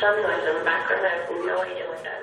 Sometimes noise in the background. I have no idea what that.